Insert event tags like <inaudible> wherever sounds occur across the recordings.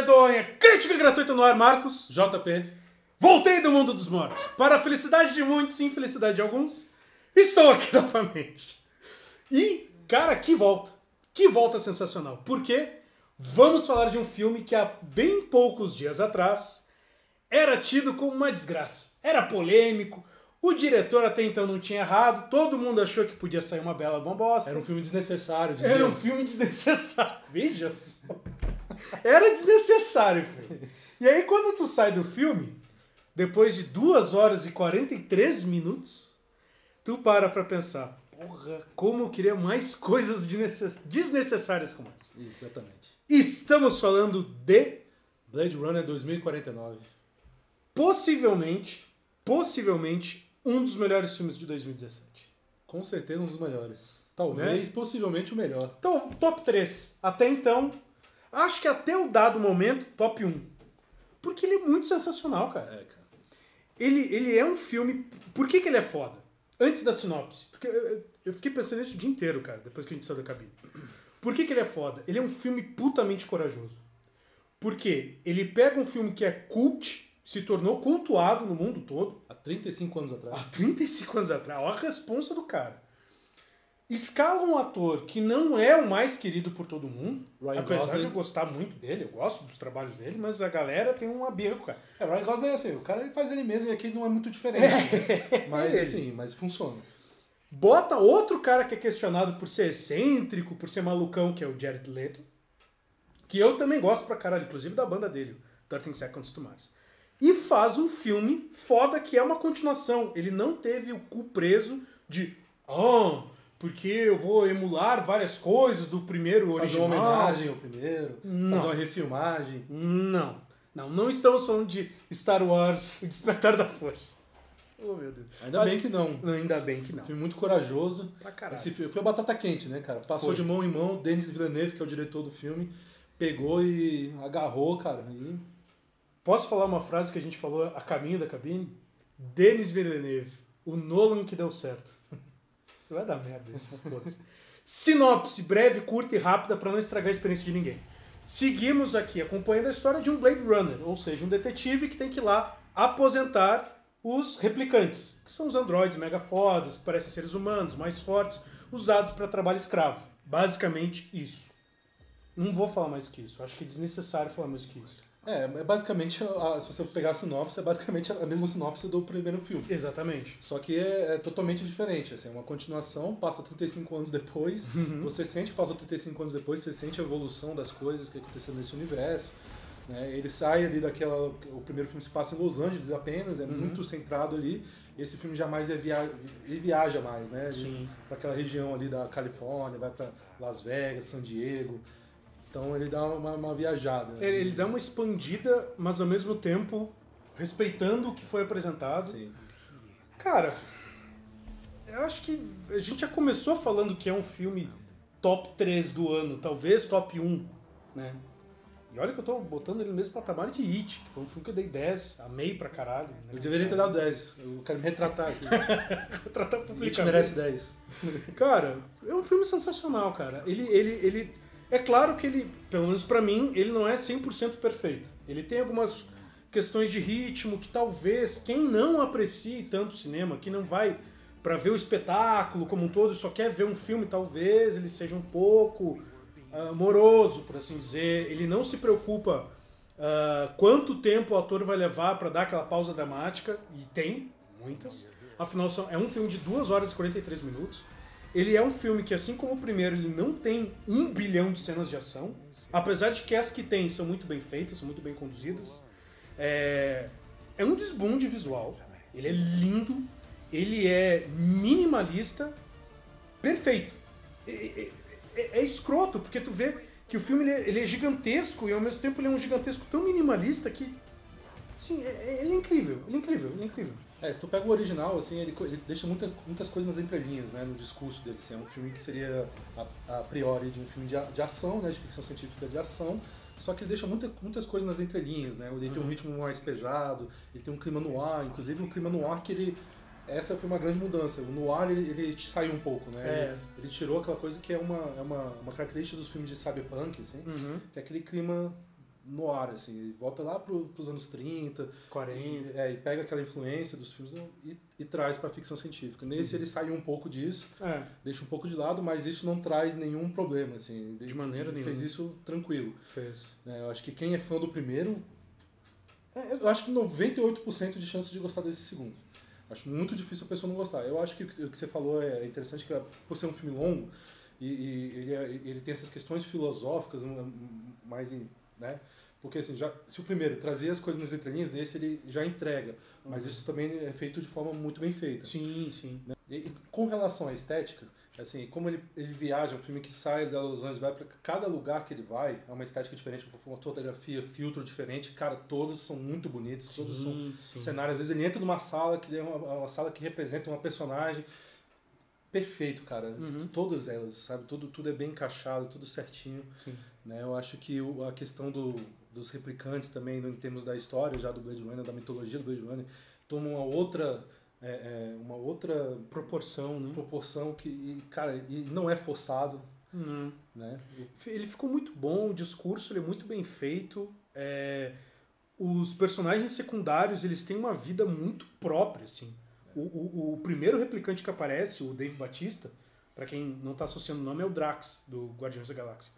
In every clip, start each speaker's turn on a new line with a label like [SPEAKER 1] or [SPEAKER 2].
[SPEAKER 1] medonha, crítica gratuita no ar, Marcos.
[SPEAKER 2] JP.
[SPEAKER 1] Voltei do mundo dos mortos. Para a felicidade de muitos e infelicidade de alguns, estou aqui <laughs> novamente. E, cara, que volta. Que volta sensacional. Por quê? Vamos falar de um filme que há bem poucos dias atrás era tido como uma desgraça. Era polêmico, o diretor até então não tinha errado, todo mundo achou que podia sair uma bela bombosta.
[SPEAKER 2] Era um filme desnecessário.
[SPEAKER 1] Era um filme desnecessário. <laughs> Veja só. Era desnecessário, filho. E aí, quando tu sai do filme, depois de 2 horas e 43 minutos, tu para pra pensar: porra, como eu queria mais coisas desnecess- desnecessárias como essa.
[SPEAKER 2] Exatamente.
[SPEAKER 1] Estamos falando de,
[SPEAKER 2] Blade Runner 2049.
[SPEAKER 1] possivelmente, possivelmente, um dos melhores filmes de 2017.
[SPEAKER 2] Com certeza um dos melhores. Talvez, possivelmente o melhor.
[SPEAKER 1] Então, top 3. Até então, acho que até o dado momento, top 1. Porque ele é muito sensacional, cara.
[SPEAKER 2] É, cara.
[SPEAKER 1] Ele, ele é um filme. Por que, que ele é foda? Antes da sinopse. Porque eu, eu- fiquei pensando nisso o dia inteiro, cara, depois que a gente saiu da cabine. Por que, que ele é foda? Ele é um filme putamente corajoso. Porque ele pega um filme que é cult, se tornou cultuado no mundo todo,
[SPEAKER 2] Há 35 anos atrás.
[SPEAKER 1] há 35 anos atrás. Olha a responsa do cara. Escala um ator que não é o mais querido por todo mundo.
[SPEAKER 2] Ryan
[SPEAKER 1] apesar
[SPEAKER 2] Gosling.
[SPEAKER 1] de eu gostar muito dele, eu gosto dos trabalhos dele, mas a galera tem uma birra com o cara.
[SPEAKER 2] É, Ryan Gosling é assim, o cara ele faz ele mesmo e aqui não é muito diferente. <laughs> Mas
[SPEAKER 1] Ele.
[SPEAKER 2] assim, mas funciona.
[SPEAKER 1] Bota outro cara que é questionado por ser excêntrico, por ser malucão, que é o Jared Leto. Que eu também gosto pra caralho, inclusive da banda dele, 13 Seconds to Mars. E faz um filme foda que é uma continuação. Ele não teve o cu preso de. Ah, porque eu vou emular várias coisas do primeiro
[SPEAKER 2] Fazer
[SPEAKER 1] original.
[SPEAKER 2] uma homenagem ao primeiro,
[SPEAKER 1] Não.
[SPEAKER 2] fazer uma refilmagem.
[SPEAKER 1] Não. Não, não estamos falando de Star Wars, o <laughs> Despertar da Força. Oh, meu Deus.
[SPEAKER 2] Ainda bem que não.
[SPEAKER 1] Ainda bem que não.
[SPEAKER 2] Filme muito corajoso.
[SPEAKER 1] Pra caralho.
[SPEAKER 2] Esse filme foi a batata quente, né, cara? Passou
[SPEAKER 1] Foi.
[SPEAKER 2] de mão em mão, Denis Villeneuve, que é o diretor do filme, pegou e agarrou, cara. E
[SPEAKER 1] Posso falar uma frase que a gente falou a caminho da cabine? Denis Villeneuve, o Nolan que deu certo. <laughs> Vai dar merda isso, foda-se. Sinopse breve, curta e rápida para não estragar a experiência de ninguém. Seguimos aqui acompanhando a história de um Blade Runner, ou seja, um detetive que tem que ir lá aposentar os replicantes, que são os androides mega fodas, que parecem seres humanos, mais fortes, usados para trabalho escravo. Basicamente isso. Não vou falar mais que isso. Acho que é desnecessário falar mais que isso.
[SPEAKER 2] É, é basicamente, se você pegar a sinopse, é basicamente a mesma sinopse do primeiro filme.
[SPEAKER 1] Exatamente.
[SPEAKER 2] Só que é, é totalmente diferente, assim, é uma continuação, passa 35 anos depois,
[SPEAKER 1] Uhum.
[SPEAKER 2] você sente que passou 35 anos depois, você sente a evolução das coisas que aconteceram nesse universo. Né? Ele sai ali daquela. O primeiro filme se passa em Los Angeles apenas, é
[SPEAKER 1] Uhum.
[SPEAKER 2] muito centrado ali. E esse filme jamais é via, ele viaja mais, né? Pra aquela região ali da Califórnia, vai pra Las Vegas, San Diego. Então ele dá uma, uma viajada.
[SPEAKER 1] Ele, ele dá uma expandida, mas ao mesmo tempo respeitando o que foi apresentado.
[SPEAKER 2] Sim.
[SPEAKER 1] Cara, eu acho que a gente já começou falando que é um filme top 3 do ano, talvez top 1, né? E olha que eu tô botando ele no mesmo patamar de It, que foi um filme que eu dei 10, amei pra caralho.
[SPEAKER 2] Eu deveria ter dado 10. Eu quero me retratar aqui. <laughs>
[SPEAKER 1] Vou tratar
[SPEAKER 2] It
[SPEAKER 1] publicamente.
[SPEAKER 2] merece 10.
[SPEAKER 1] Cara, é um filme sensacional, cara. Ele, ele, ele. É claro que ele, pelo menos pra mim, ele não é 100% perfeito. Ele tem algumas questões de ritmo que talvez quem não aprecie tanto cinema, que não vai pra ver o espetáculo como um todo só quer ver um filme, talvez ele seja um pouco ah, moroso, por assim dizer. Ele não se preocupa ah, quanto tempo o ator vai levar pra dar aquela pausa dramática, e tem muitas. Afinal, são- é um filme de 2 horas e 43 minutos. Ele é um filme que, assim como o primeiro, ele não tem um bilhão de cenas de ação. Apesar de que as que tem são muito bem feitas, são muito bem conduzidas. É, é um desbunde visual. Ele é lindo. Ele é minimalista. Perfeito. É, é- é- é escroto, porque tu vê que o filme ele é, ele é gigantesco e ao mesmo tempo ele é um gigantesco tão minimalista que. Sim, é, é- ele é incrível. Ele é incrível, ele é incrível.
[SPEAKER 2] É, se tu pega o original, assim, ele, ele deixa muita, muitas coisas nas entrelinhas, né, no discurso dele. Assim, é um filme que seria, a, a priori, de um filme de, de ação, né, de ficção científica de ação, só que ele deixa muita, muitas coisas nas entrelinhas, né? Ele tem um ritmo mais pesado, ele tem um clima no ar, inclusive um clima no ar que ele... Essa foi uma grande mudança. O noir, ele, ele saiu um pouco, né?
[SPEAKER 1] É.
[SPEAKER 2] Ele, ele tirou aquela coisa que é uma, é uma, uma característica dos filmes de cyberpunk, assim,
[SPEAKER 1] Uhum.
[SPEAKER 2] que é aquele clima no ar, assim. Ele volta lá pro, pros anos 30,
[SPEAKER 1] 40.
[SPEAKER 2] é, e pega aquela influência dos filmes do- e, e traz pra ficção científica. Nesse
[SPEAKER 1] Uhum.
[SPEAKER 2] ele saiu um pouco disso,
[SPEAKER 1] É,
[SPEAKER 2] deixa um pouco de lado, mas isso não traz nenhum problema, assim.
[SPEAKER 1] De maneira
[SPEAKER 2] ele fez
[SPEAKER 1] nenhuma.
[SPEAKER 2] isso tranquilo.
[SPEAKER 1] fez.
[SPEAKER 2] né? Eu acho que quem é fã do primeiro,
[SPEAKER 1] É,
[SPEAKER 2] eu acho que 98% de chance de gostar desse segundo. Acho muito difícil a pessoa não gostar. Eu acho que o que você falou é interessante, que por ser um filme longo, e, e ele, é- ele tem essas questões filosóficas mais em, né? Porque assim, já, se o primeiro trazia as coisas nas entrelinhas, esse ele já entrega. Mas isso também é feito de forma muito bem feita.
[SPEAKER 1] sim, sim.
[SPEAKER 2] E, e com relação à estética, assim, como ele, ele viaja, é um filme que sai da Los Angeles, vai para cada lugar que ele vai, é uma estética diferente, uma fotografia, filtro diferente. Cara, todos são muito bonitos, todos são
[SPEAKER 1] Sim, sim.
[SPEAKER 2] cenários. Às vezes ele entra numa sala que é uma, uma sala que representa uma personagem. Perfeito, cara.
[SPEAKER 1] Uhum.
[SPEAKER 2] Todas elas, sabe? Tudo, tudo é bem encaixado, tudo certinho.
[SPEAKER 1] sim.
[SPEAKER 2] Né? Eu acho que o- a questão do, dos replicantes também, em termos da história já do Blade Runner, da mitologia do Blade Runner, toma uma outra, é, é, uma outra
[SPEAKER 1] Proporção, né?
[SPEAKER 2] proporção que, e, cara, e não é forçado,
[SPEAKER 1] Não.
[SPEAKER 2] né?
[SPEAKER 1] Ele ficou muito bom, o discurso ele é muito bem feito. é, Os personagens secundários eles têm uma vida muito própria, assim. O, o, o primeiro replicante que aparece, o Dave Batista, pra quem não tá associando o nome, é o Drax, do Guardiões da Galáxia.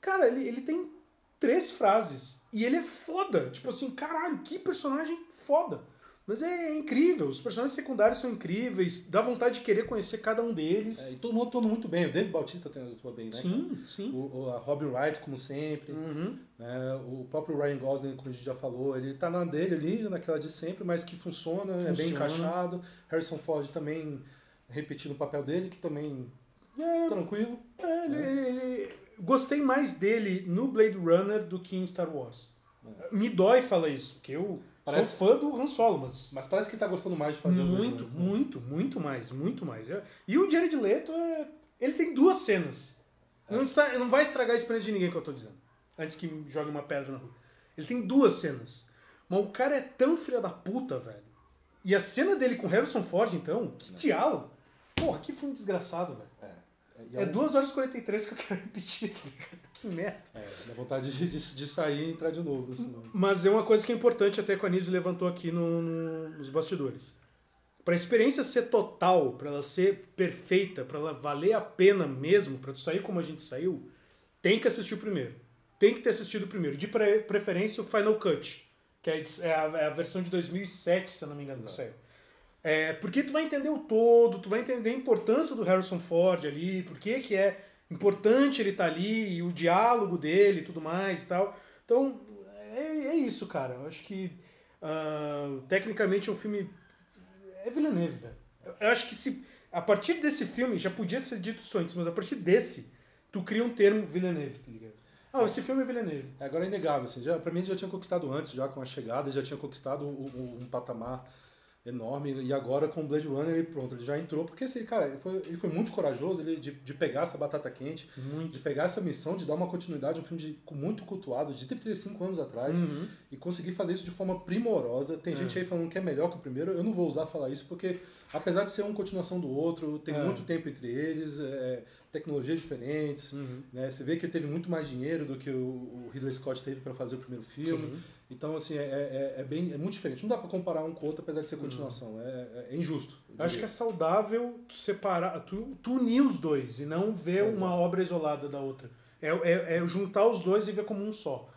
[SPEAKER 1] Cara, ele, ele tem três frases e ele é foda. Tipo assim, caralho, que personagem foda. Mas é incrível, os personagens secundários são incríveis, dá vontade de querer conhecer cada um deles.
[SPEAKER 2] É, e todo mundo muito bem. O Dave Bautista atua bem, né?
[SPEAKER 1] sim, sim.
[SPEAKER 2] O, a Robin Wright, como sempre.
[SPEAKER 1] Uhum.
[SPEAKER 2] né? O próprio Ryan Gosling, como a gente já falou, ele tá na dele ali, naquela de sempre, mas que funciona, é bem
[SPEAKER 1] Funciona.
[SPEAKER 2] encaixado. Harrison Ford também repetindo o papel dele, que também
[SPEAKER 1] É,
[SPEAKER 2] tranquilo.
[SPEAKER 1] É, ele, ele- ele- Gostei mais dele no Blade Runner do que em Star Wars. Me dói falar isso, porque eu
[SPEAKER 2] Parece-
[SPEAKER 1] sou fã do Han Solo, mas,
[SPEAKER 2] Mas parece que ele tá gostando mais de fazer o
[SPEAKER 1] muito,
[SPEAKER 2] Blade Runner.
[SPEAKER 1] muito, muito mais, muito mais. E o Jared Leto, é, ele tem duas cenas. Não, está- não vai estragar a experiência de ninguém que eu tô dizendo. Antes que jogue uma pedra na rua. Ele tem duas cenas. Mas o cara é tão filha da puta, velho. E a cena dele com Harrison Ford, então, que diálogo. Porra, que filme desgraçado, velho.
[SPEAKER 2] É,
[SPEAKER 1] É
[SPEAKER 2] um-
[SPEAKER 1] 2 horas e 43 que eu quero <laughs> repetir, tá ligado? Que merda.
[SPEAKER 2] É, dá vontade de, de, de sair e entrar de novo. Assim.
[SPEAKER 1] Mas é uma coisa que é importante, até que o Anísio levantou aqui no- no- nos bastidores. Para a experiência ser total, para ela ser perfeita, para ela valer a pena mesmo, para tu sair como a gente saiu, tem que assistir o primeiro. Tem que ter assistido o primeiro. De pre- preferência o Final Cut, que é é a, é a versão de 2007, se eu não me engano, que saiu. É, porque tu vai entender o todo, tu vai entender a importância do Harrison Ford ali, por que que é importante ele estar ali, e o diálogo dele e tudo mais e tal. Então, é, é isso, cara. Eu acho que ah, tecnicamente é um filme. É Villeneuve, velho. Eu- acho que se. A partir desse filme, já podia ter sido dito isso antes, mas a partir desse, tu cria um termo Villeneuve, tá ligado? Ah, esse filme é Villeneuve.
[SPEAKER 2] Agora é inegável, assim, já, pra mim já tinha conquistado antes, já com a chegada, já tinha conquistado um- um patamar enorme, e agora com o Blade Runner ele pronto, ele já entrou, porque assim, cara, ele foi, ele foi muito corajoso ele, de, de pegar essa batata quente,
[SPEAKER 1] Muito.
[SPEAKER 2] de pegar essa missão, de dar uma continuidade, um filme de, muito cultuado, de 35 anos atrás,
[SPEAKER 1] Uhum.
[SPEAKER 2] e conseguir fazer isso de forma primorosa. Tem
[SPEAKER 1] É.
[SPEAKER 2] gente aí falando que é melhor que o primeiro, eu não vou usar falar isso, porque apesar de ser uma continuação do outro, tem
[SPEAKER 1] É.
[SPEAKER 2] muito tempo entre eles, é, tecnologias diferentes,
[SPEAKER 1] Uhum.
[SPEAKER 2] né? Você vê que ele teve muito mais dinheiro do que o, Ridley Scott teve para fazer o primeiro filme.
[SPEAKER 1] Sim.
[SPEAKER 2] Então, assim, é, é, é bem, é muito diferente. Não dá para comparar um com o outro, apesar de ser continuação. É, é- é injusto.
[SPEAKER 1] Acho que é saudável tu separar, tu, tu unir os dois e não ver uma obra isolada da outra. É, é, é juntar os dois e ver como um só.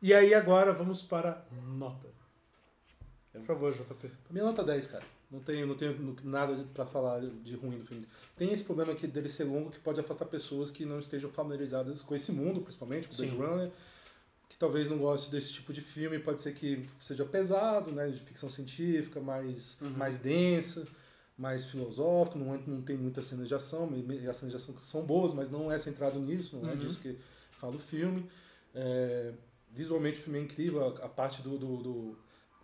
[SPEAKER 1] E aí agora vamos para nota. Por favor, JP.
[SPEAKER 2] Pra mim é nota 10, cara. Não tenho, não tenho nada para falar de ruim do filme. Tem esse problema aqui dele ser longo que pode afastar pessoas que não estejam familiarizadas com esse mundo, principalmente, com o Blade. Runner, que talvez não goste desse tipo de filme. Pode ser que seja pesado, né, de ficção científica, mais,
[SPEAKER 1] Uhum.
[SPEAKER 2] mais densa, mais filosófico, não, é- não tem muitas cenas de ação, me- as cenas de ação são boas, mas não é centrado nisso, não é
[SPEAKER 1] Uhum.
[SPEAKER 2] disso que fala o filme. É, visualmente o filme é incrível, a, a parte do, do- do-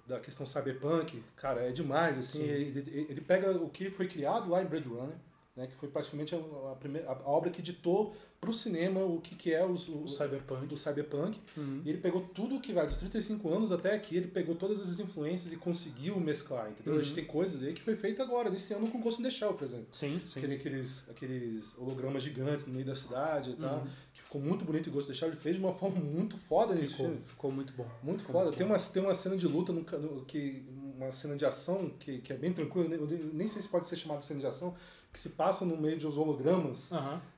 [SPEAKER 2] da questão cyberpunk, cara, é demais, assim,
[SPEAKER 1] Sim.
[SPEAKER 2] ele, ele- pega o que foi criado lá em Blade Runner, né, que foi praticamente a, a, primeira, a obra que ditou para o cinema o que, que é os, o,
[SPEAKER 1] O Cyberpunk.
[SPEAKER 2] o cyberpunk.
[SPEAKER 1] Uhum.
[SPEAKER 2] E ele pegou tudo que vai dos 35 anos até aqui, ele pegou todas as influências e conseguiu mesclar, entendeu? A
[SPEAKER 1] Uhum.
[SPEAKER 2] gente tem coisas aí que foi feita agora, nesse ano com Ghost in the Shell, por exemplo.
[SPEAKER 1] Sim, sim.
[SPEAKER 2] Aquele- aqueles, aqueles hologramas gigantes no meio da cidade e tal,
[SPEAKER 1] Uhum.
[SPEAKER 2] Ficou muito bonito in the Shell, ele fez de uma <laughs> forma muito foda nesse
[SPEAKER 1] Ficou,
[SPEAKER 2] filme.
[SPEAKER 1] ficou muito bom.
[SPEAKER 2] Muito
[SPEAKER 1] Ficou
[SPEAKER 2] foda. Tem uma, tem uma cena de luta, no, no- que, uma cena de ação que, que é bem tranquila, eu nem, eu nem sei se pode ser chamado de cena de ação, que se passa no meio de uns hologramas,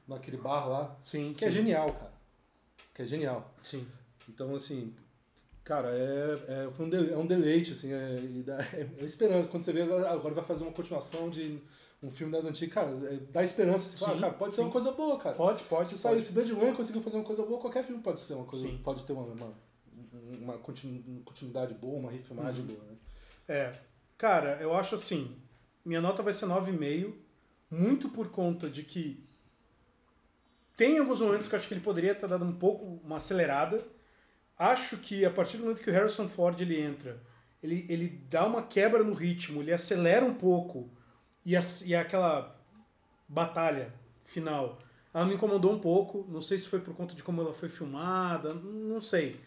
[SPEAKER 2] naquele bar lá,
[SPEAKER 1] Sim,
[SPEAKER 2] que
[SPEAKER 1] sim.
[SPEAKER 2] é genial, cara. Que é genial.
[SPEAKER 1] Sim.
[SPEAKER 2] Então, assim, cara, é, é, foi um, dele- é um deleite, assim, é, e é, <laughs> é esperança. Quando você vê agora vai fazer uma continuação de um filme das antigas, cara, é, dá esperança. Você fala, cara, pode ser
[SPEAKER 1] sim.
[SPEAKER 2] uma coisa boa, cara.
[SPEAKER 1] Pode, pode.
[SPEAKER 2] Se
[SPEAKER 1] pode.
[SPEAKER 2] saiu, se Blade Runner conseguiu fazer uma coisa boa, qualquer filme pode ser uma coisa,
[SPEAKER 1] Sim.
[SPEAKER 2] pode ter uma, uma, uma continuidade boa, uma refilmagem
[SPEAKER 1] Uhum.
[SPEAKER 2] boa, né?
[SPEAKER 1] É. Cara, eu acho assim. Minha nota vai ser 9,5. Muito por conta de que tem alguns momentos que eu acho que ele poderia ter dado um pouco uma acelerada. Acho que a partir do momento que o Harrison Ford ele entra, ele, ele dá uma quebra no ritmo, ele acelera um pouco e, as- e aquela batalha final, ela me incomodou um pouco. Não sei se foi por conta de como ela foi filmada, não sei.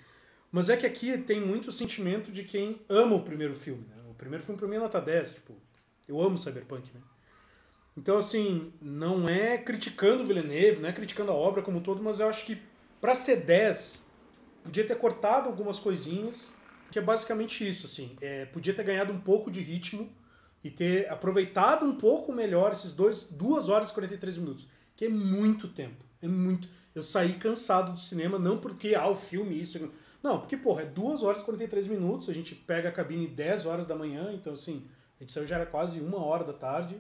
[SPEAKER 1] Mas é que aqui tem muito sentimento de quem ama o primeiro filme. Né? O primeiro filme pra mim é nota 10. Tipo, eu amo Cyberpunk. Né? Então, assim, não é criticando o Villeneuve, não é criticando a obra como um todo, mas eu acho que pra ser 10, podia ter cortado algumas coisinhas, que é basicamente isso. Assim, é, podia ter ganhado um pouco de ritmo e ter aproveitado um pouco melhor esses dois, 2 horas e 43 minutos, que é muito tempo. É muito. Eu saí cansado do cinema, não porque, ah, o filme, isso. aquilo. Não, porque, porra, é 2 horas e 43 minutos, a gente pega a cabine 10 horas da manhã, então, assim, a gente saiu já era quase uma hora da tarde.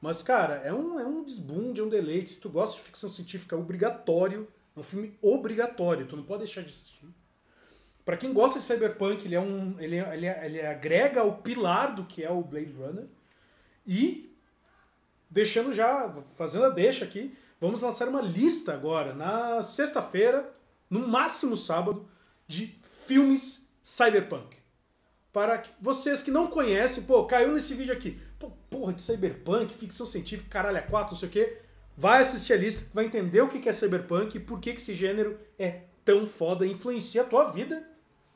[SPEAKER 1] Mas, cara, é um, é um desbunde, é um deleite. Se tu gosta de ficção científica, é obrigatório. É um filme obrigatório, tu não pode deixar de assistir. Pra quem gosta de Cyberpunk, ele é um. Ele, é- ele, é- ele agrega o pilar do que é o Blade Runner. E deixando já, fazendo a deixa aqui, vamos lançar uma lista agora, na sexta-feira, no máximo sábado, de filmes cyberpunk. Para que vocês que não conhecem, pô, caiu nesse vídeo aqui, pô, porra de cyberpunk, ficção científica, caralho, é 4, não sei o quê, vai assistir a lista, vai entender o que é cyberpunk e por que esse gênero é tão foda, influencia a tua vida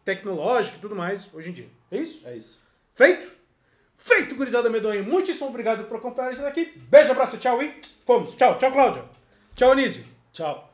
[SPEAKER 1] tecnológica e tudo mais hoje em dia. É isso?
[SPEAKER 2] É isso.
[SPEAKER 1] Feito? Feito, gurizada medonha. Muitíssimo obrigado por acompanhar a gente aqui. Beijo, abraço, tchau e fomos. Tchau, tchau, Cláudia. Tchau, Anísio.
[SPEAKER 2] Tchau.